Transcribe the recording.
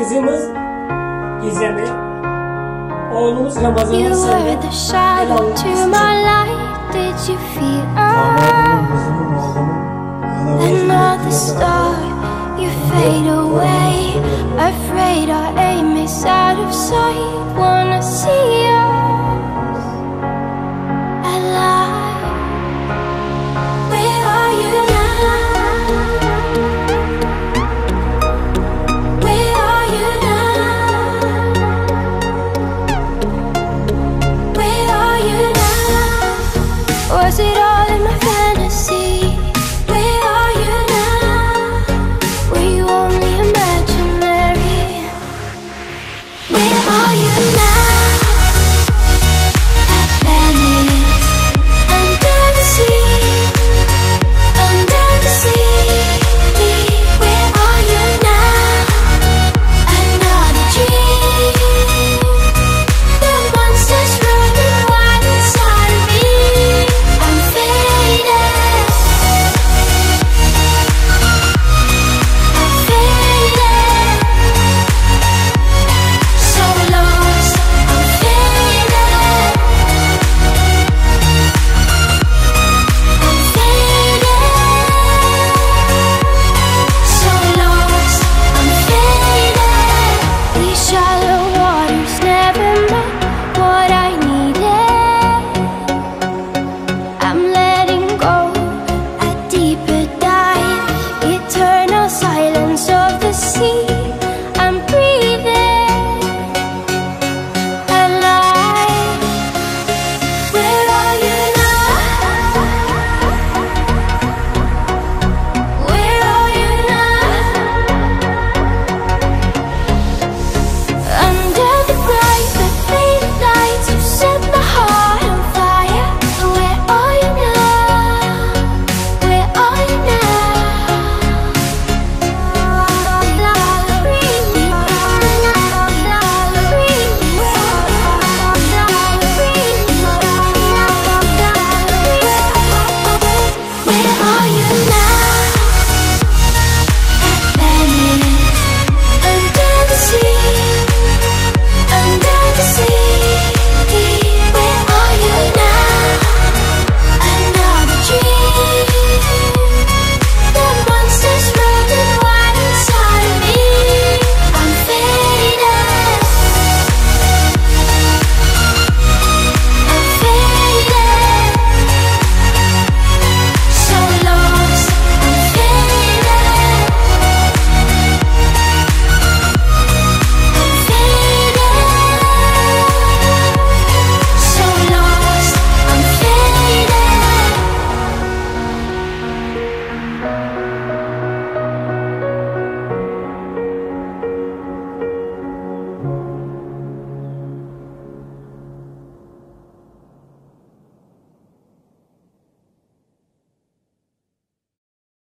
Kızımız Gizem'i, oğlumuz You Ramazan'ı were seyrek. the kızımın, oğlumun Another star, you fade away. Afraid our aim is out of sight. Wanna see us